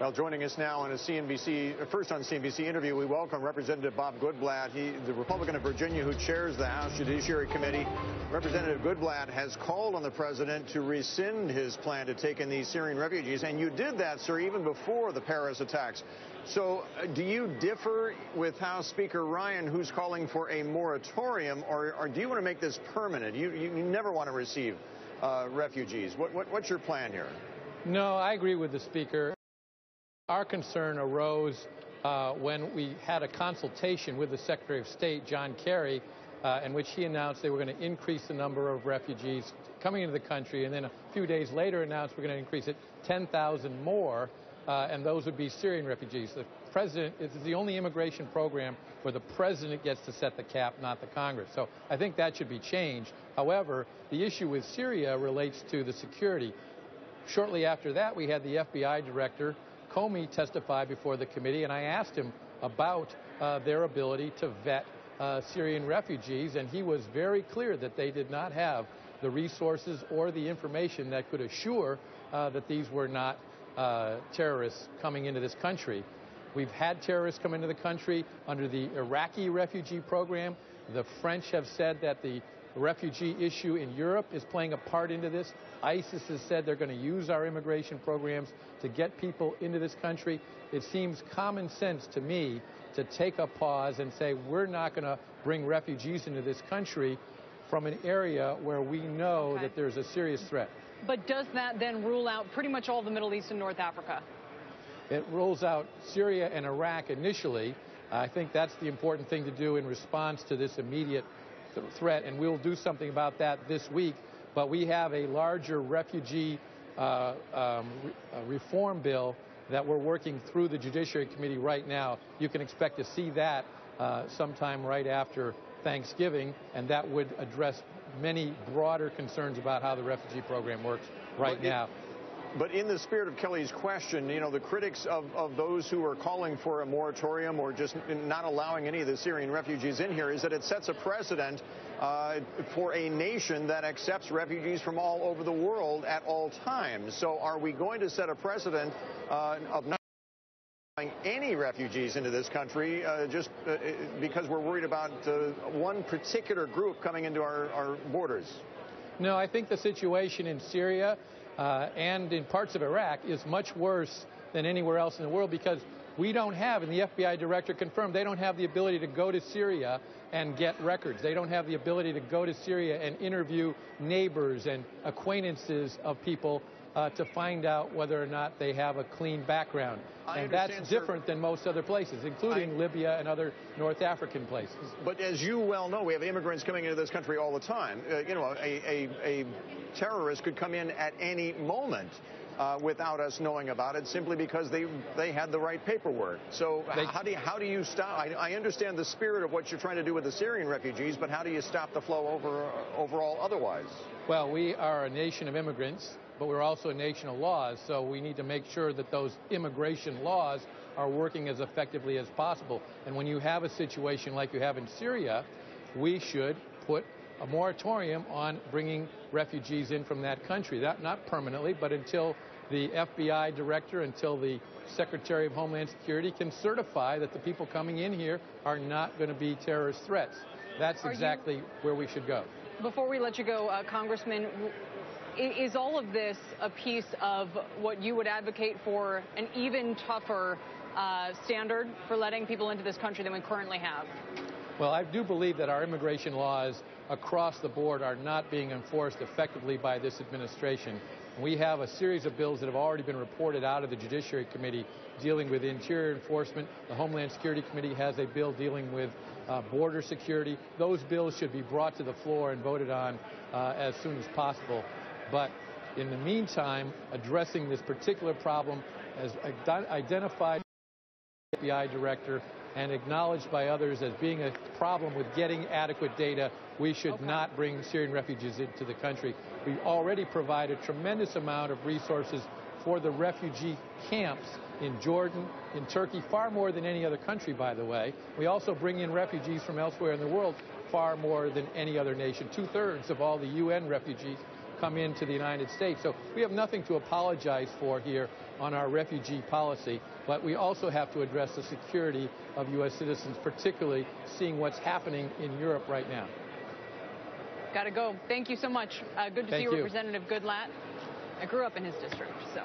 Well, joining us now on a CNBC, first on CNBC interview, we welcome Representative Bob Goodlatte. He, the Republican of Virginia who chairs the House Judiciary Committee. Representative Goodlatte has called on the president to rescind his plan to take in these Syrian refugees, and you did that, sir, even before the Paris attacks. So, uh, do you differ with House Speaker Ryan, who's calling for a moratorium, or, or do you want to make this permanent? You, you never want to receive uh, refugees. What, what, what's your plan here? No, I agree with the Speaker. Our concern arose uh, when we had a consultation with the Secretary of State, John Kerry, uh, in which he announced they were going to increase the number of refugees coming into the country, and then a few days later announced we're going to increase it 10,000 more, uh, and those would be Syrian refugees. The president is the only immigration program where the president gets to set the cap, not the Congress. So I think that should be changed. However, the issue with Syria relates to the security. Shortly after that, we had the FBI director Comey testified before the committee, and I asked him about uh, their ability to vet uh, Syrian refugees, and he was very clear that they did not have the resources or the information that could assure uh, that these were not uh, terrorists coming into this country. We've had terrorists come into the country under the Iraqi refugee program. The French have said that the refugee issue in Europe is playing a part into this. ISIS has said they're going to use our immigration programs to get people into this country. It seems common sense to me to take a pause and say we're not going to bring refugees into this country from an area where we know okay. that there's a serious threat. But does that then rule out pretty much all the Middle East and North Africa? It rules out Syria and Iraq initially. I think that's the important thing to do in response to this immediate threat, and we'll do something about that this week. But we have a larger refugee uh, um, re uh, reform bill that we're working through the Judiciary Committee right now. You can expect to see that uh, sometime right after Thanksgiving, and that would address many broader concerns about how the refugee program works right now. But in the spirit of Kelly's question, you know, the critics of, of those who are calling for a moratorium or just not allowing any of the Syrian refugees in here is that it sets a precedent uh, for a nation that accepts refugees from all over the world at all times. So are we going to set a precedent uh, of not allowing any refugees into this country uh, just uh, because we're worried about uh, one particular group coming into our, our borders? No, I think the situation in Syria uh, and in parts of Iraq is much worse than anywhere else in the world because we don't have, and the FBI director confirmed, they don't have the ability to go to Syria and get records. They don't have the ability to go to Syria and interview neighbors and acquaintances of people uh, to find out whether or not they have a clean background. I and that's different than most other places, including I, Libya and other North African places. But as you well know, we have immigrants coming into this country all the time. Uh, you know, a, a, a terrorist could come in at any moment. Uh, without us knowing about it, simply because they they had the right paperwork. So they, how do you, how do you stop? I, I, understand the spirit of what you're trying to do with the Syrian refugees, but how do you stop the flow over overall otherwise? Well, we are a nation of immigrants but we're also a nation of laws, so we need to make sure that those immigration laws are working as effectively as possible. And when you have a situation like you have in Syria, we should put a moratorium on bringing refugees in from that country. That not permanently, but until the FBI director, until the Secretary of Homeland Security can certify that the people coming in here are not going to be terrorist threats. That's are exactly you, where we should go. Before we let you go, uh, Congressman, is all of this a piece of what you would advocate for an even tougher uh, standard for letting people into this country than we currently have? Well, I do believe that our immigration laws across the board are not being enforced effectively by this administration. We have a series of bills that have already been reported out of the Judiciary Committee dealing with interior enforcement. The Homeland Security Committee has a bill dealing with uh, border security. Those bills should be brought to the floor and voted on uh, as soon as possible. But in the meantime, addressing this particular problem as identified by the FBI director and acknowledged by others as being a problem with getting adequate data, we should okay. not bring Syrian refugees into the country. We already provide a tremendous amount of resources for the refugee camps in Jordan, in Turkey, far more than any other country, by the way. We also bring in refugees from elsewhere in the world far more than any other nation. Two-thirds of all the UN refugees come into the United States. So we have nothing to apologize for here on our refugee policy, but we also have to address the security of U.S. citizens, particularly seeing what's happening in Europe right now. Got to go. Thank you so much. Uh, good to Thank see you, you. Representative Goodlatte. I grew up in his district, so.